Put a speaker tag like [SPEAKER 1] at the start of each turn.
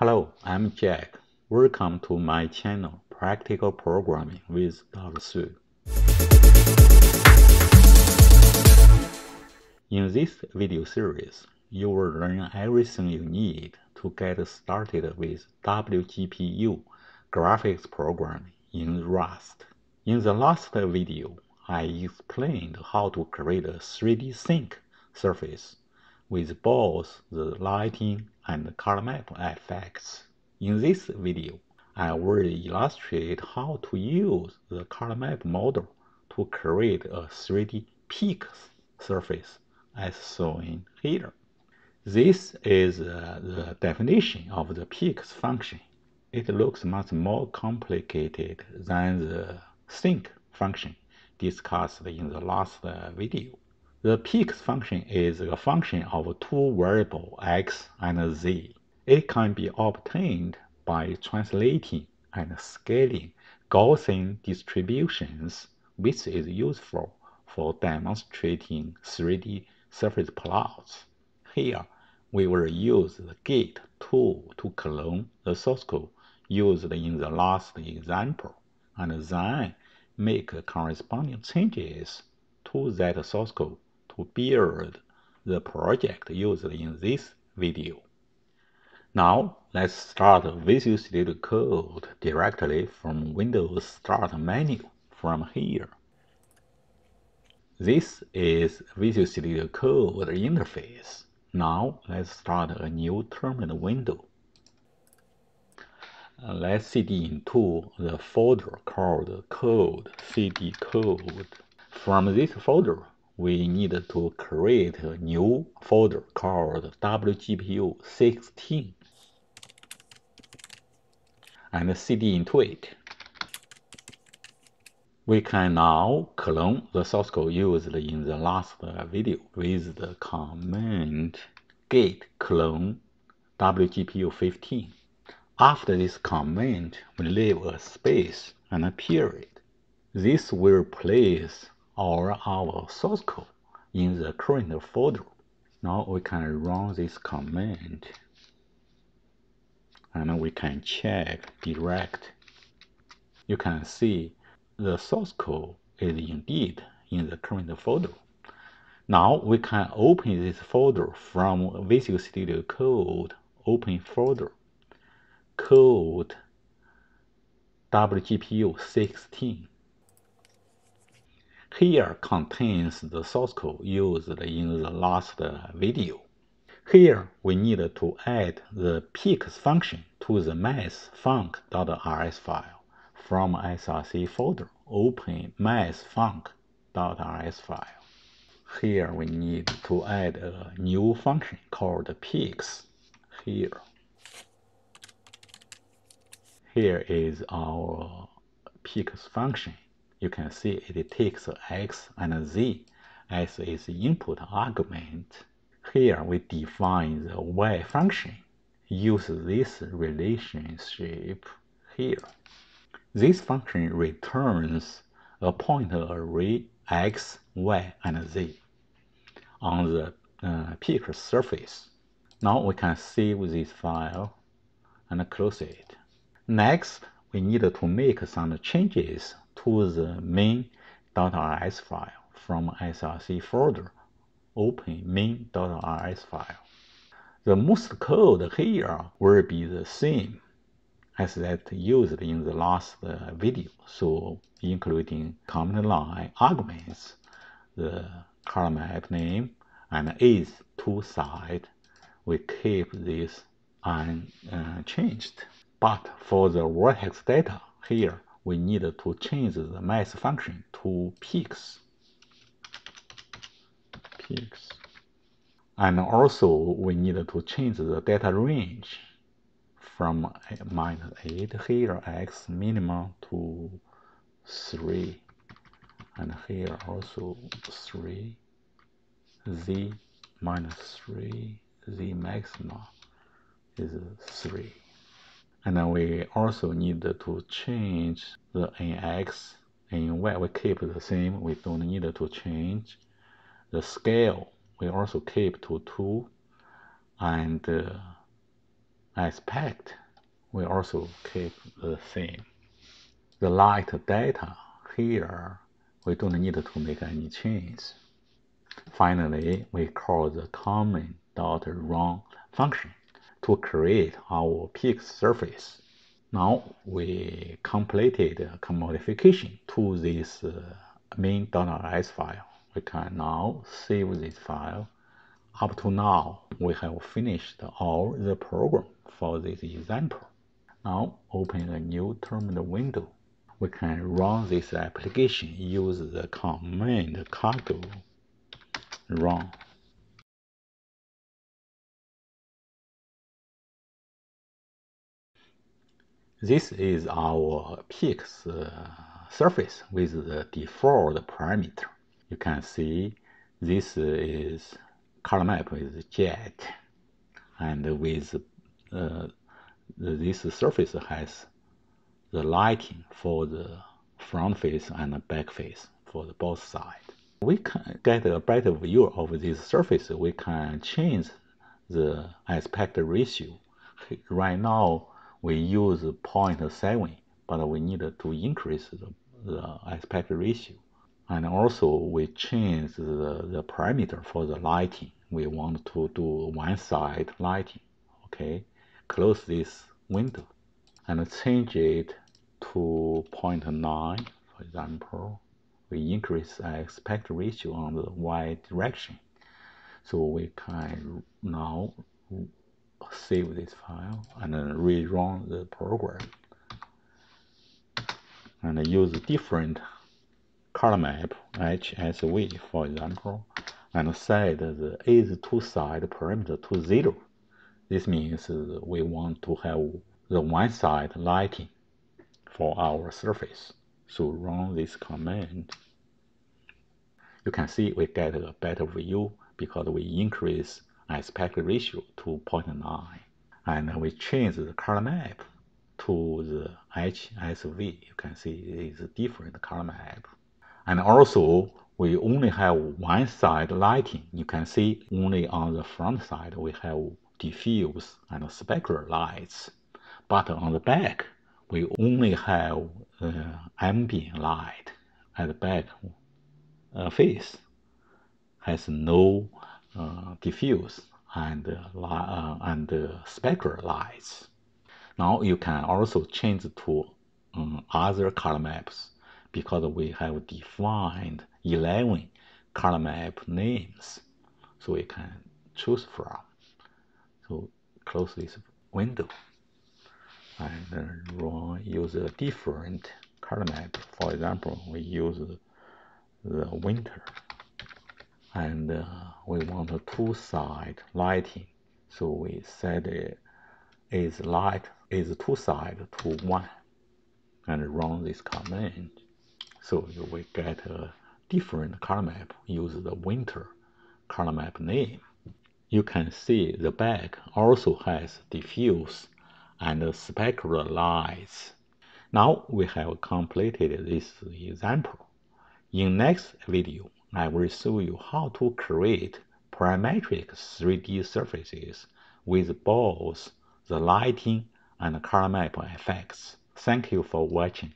[SPEAKER 1] Hello, I'm Jack. Welcome to my channel, Practical Programming with Dr. Xu. In this video series, you will learn everything you need to get started with WGPU graphics programming in Rust. In the last video, I explained how to create a 3D sinc surface with both the lighting and color map effects. In this video, I will illustrate how to use the color map model to create a 3D peak surface as shown here. This is uh, the definition of the peaks function. It looks much more complicated than the sinc function discussed in the last uh, video. The peaks function is a function of two variables x and z. It can be obtained by translating and scaling Gaussian distributions, which is useful for demonstrating 3D surface plots. Here, we will use the git tool to clone the source code used in the last example, and then make corresponding changes to that source code to build the project used in this video. Now, let's start Visual Studio Code directly from Windows Start menu from here. This is Visual Studio Code interface. Now, let's start a new terminal window. Let's cd into the folder called code cd code. From this folder, we need to create a new folder called WGPU 16 and cd into it. We can now clone the source code used in the last video with the command git clone WGPU 15. After this command, we leave a space and a period. This will place or our source code in the current folder. Now we can run this command and we can check direct. You can see the source code is indeed in the current folder. Now we can open this folder from Visual Studio Code open folder code WGPU 16 here contains the source code used in the last video. Here we need to add the peaks function to the mathfunc.rs file. From src folder, open mathfunc.rs file. Here we need to add a new function called peaks. Here. Here is our peaks function you can see it takes x and z as its input argument. Here we define the y function. Use this relationship here. This function returns a pointer array x, y, and z on the uh, peak surface. Now we can save this file and close it. Next, we need to make some changes to the main.rs file from src folder. Open main.rs file. The most code here will be the same as that used in the last uh, video, so including command line arguments, the color map name, and is to side. We keep this unchanged. But for the vertex data here, we need to change the math function to peaks. Peaks. And also we need to change the data range from minus 8 here x minimum to 3 and here also 3 z minus 3 z maximum is 3 and then we also need to change the nx and y we keep the same we don't need to change the scale we also keep to 2 and uh, aspect we also keep the same. The light data here, we don't need to make any change. Finally, we call the common.run function to create our peak surface. Now we completed a modification to this uh, main.rs file. We can now save this file. Up to now, we have finished all the program for this example. Now open a new terminal window. We can run this application use the command cargo run. This is our peaks uh, surface with the default parameter. You can see this is color map with jet and with uh, this surface has the lighting for the front face and the back face for the both sides. We can get a better view of this surface. We can change the aspect ratio. Right now, we use 0.7, but we need to increase the, the aspect ratio. And also we change the, the parameter for the lighting. We want to do one side lighting. Okay, close this window and change it to 0.9, for example. We increase aspect ratio on the y direction. So we can now save this file and then rerun the program and use different color map HSV for example and set the is to side parameter to zero. This means we want to have the one side lighting for our surface. So run this command. You can see we get a better view because we increase aspect ratio to 0.9 and we change the color map to the HSV. You can see it's a different color map. And also we only have one side lighting. You can see only on the front side we have diffuse and specular lights. But on the back, we only have uh, ambient light at the back uh, face has no diffuse and uh, and specular lights. Now you can also change to um, other color maps because we have defined 11 color map names, so we can choose from. So close this window and run use a different color map. For example, we use the winter and uh, we want a two side lighting. So we set it is light is two side to one and run this command. So we get a different color map use the winter color map name. You can see the back also has diffuse and specular lights. Now we have completed this example. In next video I will show you how to create parametric 3D surfaces with both the lighting and color map effects. Thank you for watching.